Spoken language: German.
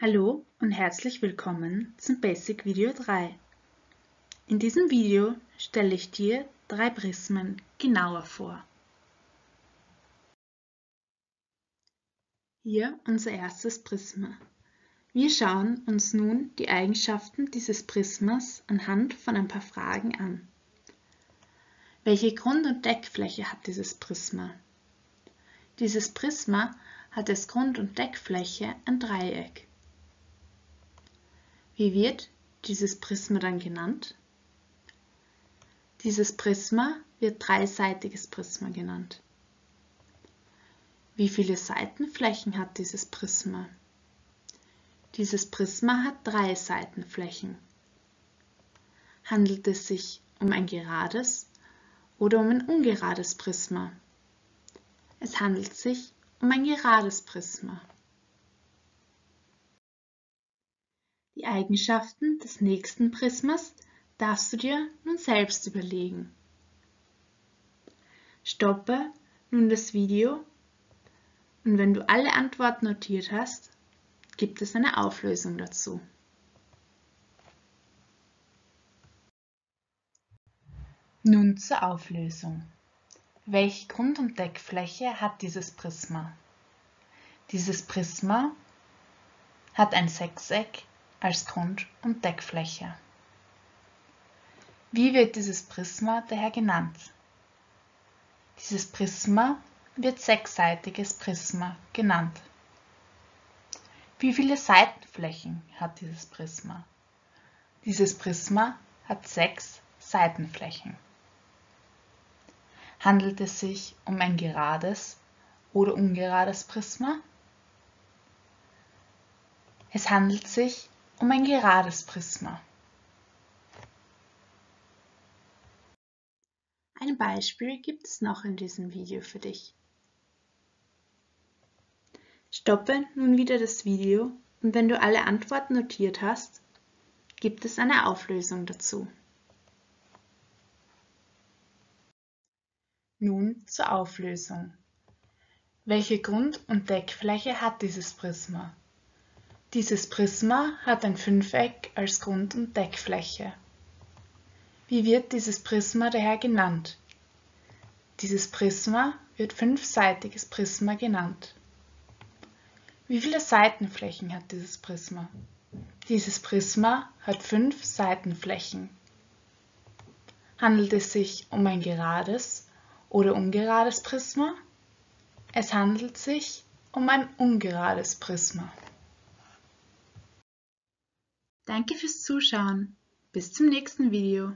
Hallo und herzlich willkommen zum Basic Video 3. In diesem Video stelle ich dir drei Prismen genauer vor. Hier unser erstes Prisma. Wir schauen uns nun die Eigenschaften dieses Prismas anhand von ein paar Fragen an. Welche Grund- und Deckfläche hat dieses Prisma? Dieses Prisma hat als Grund- und Deckfläche ein Dreieck. Wie wird dieses Prisma dann genannt? Dieses Prisma wird dreiseitiges Prisma genannt. Wie viele Seitenflächen hat dieses Prisma? Dieses Prisma hat drei Seitenflächen. Handelt es sich um ein gerades oder um ein ungerades Prisma? Es handelt sich um ein gerades Prisma. Eigenschaften des nächsten Prismas darfst du dir nun selbst überlegen. Stoppe nun das Video und wenn du alle Antworten notiert hast, gibt es eine Auflösung dazu. Nun zur Auflösung. Welche Grund- und Deckfläche hat dieses Prisma? Dieses Prisma hat ein Sechseck als Grund- und Deckfläche. Wie wird dieses Prisma daher genannt? Dieses Prisma wird sechsseitiges Prisma genannt. Wie viele Seitenflächen hat dieses Prisma? Dieses Prisma hat sechs Seitenflächen. Handelt es sich um ein gerades oder ungerades Prisma? Es handelt sich um ein gerades Prisma. Ein Beispiel gibt es noch in diesem Video für dich. Stoppe nun wieder das Video und wenn du alle Antworten notiert hast, gibt es eine Auflösung dazu. Nun zur Auflösung. Welche Grund- und Deckfläche hat dieses Prisma? Dieses Prisma hat ein Fünfeck als Grund- und Deckfläche. Wie wird dieses Prisma daher genannt? Dieses Prisma wird fünfseitiges Prisma genannt. Wie viele Seitenflächen hat dieses Prisma? Dieses Prisma hat fünf Seitenflächen. Handelt es sich um ein gerades oder ungerades Prisma? Es handelt sich um ein ungerades Prisma. Danke fürs Zuschauen. Bis zum nächsten Video.